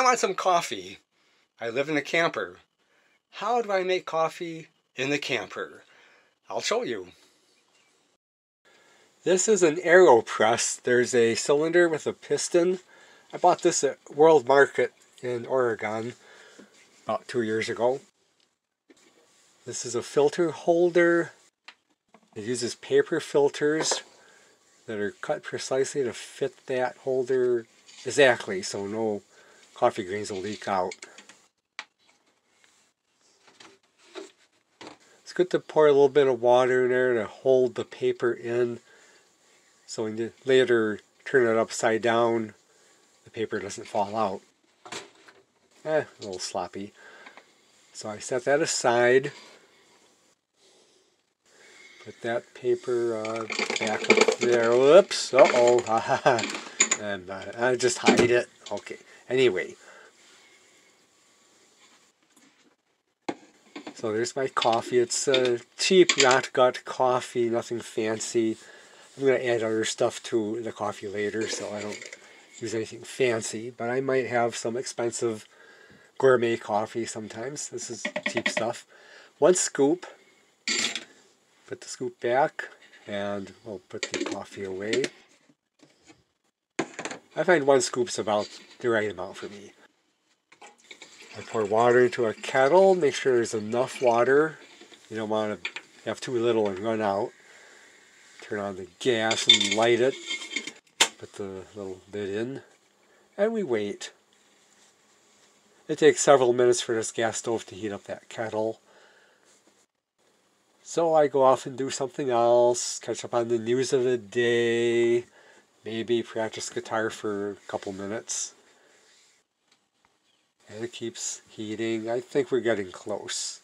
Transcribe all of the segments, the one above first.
I want some coffee. I live in a camper. How do I make coffee in the camper? I'll show you. This is an AeroPress. There's a cylinder with a piston. I bought this at World Market in Oregon about two years ago. This is a filter holder. It uses paper filters that are cut precisely to fit that holder exactly so no coffee grains will leak out. It's good to pour a little bit of water in there to hold the paper in so when you later turn it upside down the paper doesn't fall out. Eh, a little sloppy. So I set that aside. Put that paper uh, back up there. Whoops. Uh-oh. and uh, I just hide it. Okay. Anyway. So there's my coffee. It's a uh, cheap yacht gut coffee, nothing fancy. I'm going to add other stuff to the coffee later, so I don't use anything fancy. But I might have some expensive gourmet coffee sometimes. This is cheap stuff. One scoop. Put the scoop back, and we'll put the coffee away. I find one scoop's about the right amount for me. I pour water into a kettle, make sure there's enough water. You don't want to have too little and run out. Turn on the gas and light it. Put the little bit in. And we wait. It takes several minutes for this gas stove to heat up that kettle. So I go off and do something else, catch up on the news of the day, maybe practice guitar for a couple minutes. And it keeps heating. I think we're getting close.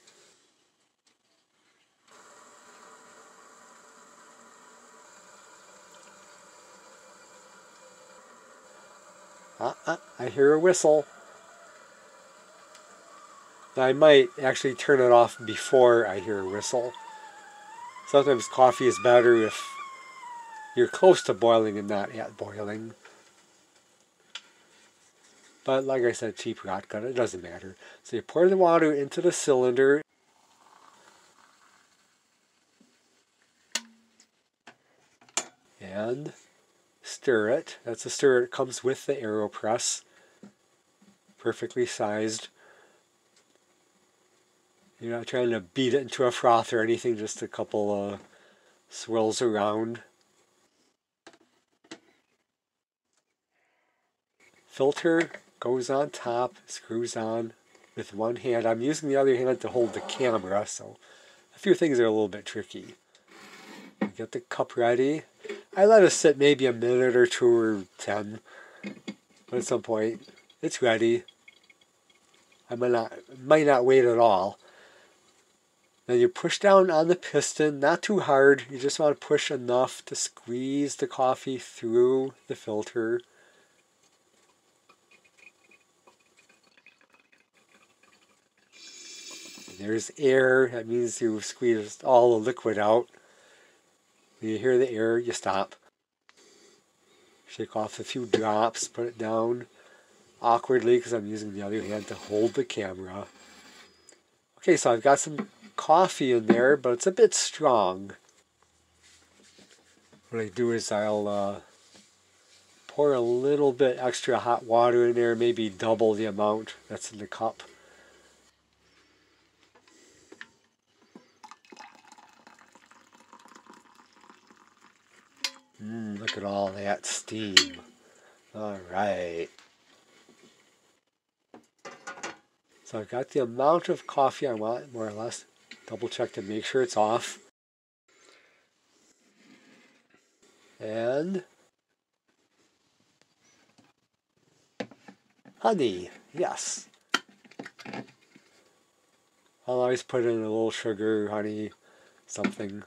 Ah, ah, I hear a whistle. I might actually turn it off before I hear a whistle. Sometimes coffee is better if you're close to boiling and not at boiling. But like I said, cheap yacht gut, it doesn't matter. So you pour the water into the cylinder. And stir it. That's a stir. It comes with the AeroPress. Perfectly sized. You're not trying to beat it into a froth or anything, just a couple of swirls around. Filter goes on top, screws on with one hand. I'm using the other hand to hold the camera, so a few things are a little bit tricky. Get the cup ready. I let it sit maybe a minute or two or ten. But at some point, it's ready. I might not, might not wait at all. Then you push down on the piston, not too hard. You just want to push enough to squeeze the coffee through the filter. There's air. That means you've squeezed all the liquid out. When you hear the air, you stop. Shake off a few drops, put it down awkwardly because I'm using the other hand to hold the camera. Okay, so I've got some coffee in there, but it's a bit strong. What I do is I'll uh, pour a little bit extra hot water in there, maybe double the amount that's in the cup. Look at all that steam. All right. So I've got the amount of coffee I want, more or less. Double check to make sure it's off. And honey, yes. I'll always put in a little sugar, honey, something.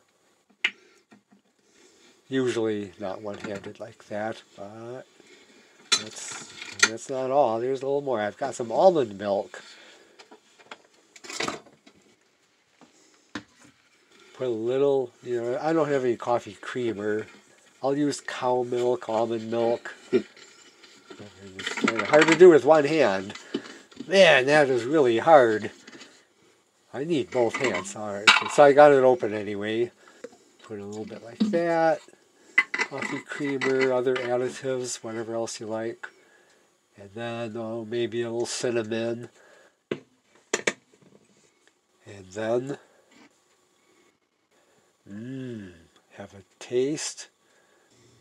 Usually not one-handed like that, but that's, that's not all. There's a little more. I've got some almond milk. Put a little, you know, I don't have any coffee creamer. I'll use cow milk, almond milk. Hard to do with one hand. Man, that is really hard. I need both hands. Alright, so I got it open anyway. Put a little bit like that. Coffee creamer, other additives, whatever else you like. And then oh, maybe a little cinnamon. And then, mmm, have a taste.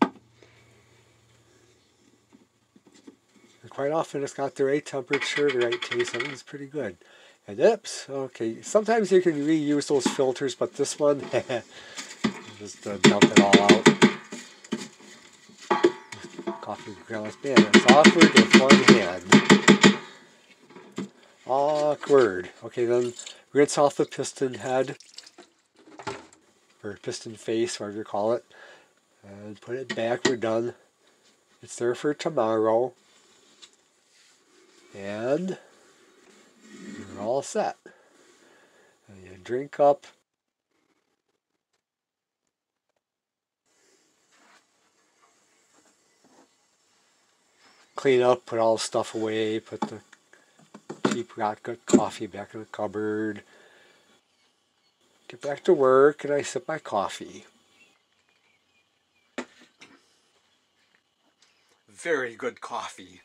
And quite often it's got the right temperature, the right taste. It's pretty good. And oops, okay. Sometimes you can reuse those filters, but this one, just dump it all out. Coffee grounds, man, it's awkward with one hand. Awkward. Okay, then rinse off the piston head, or piston face, whatever you call it, and put it back. We're done. It's there for tomorrow. And you're all set. And you drink up. Clean up, put all the stuff away, put the cheap got good coffee back in the cupboard. Get back to work and I sip my coffee. Very good coffee.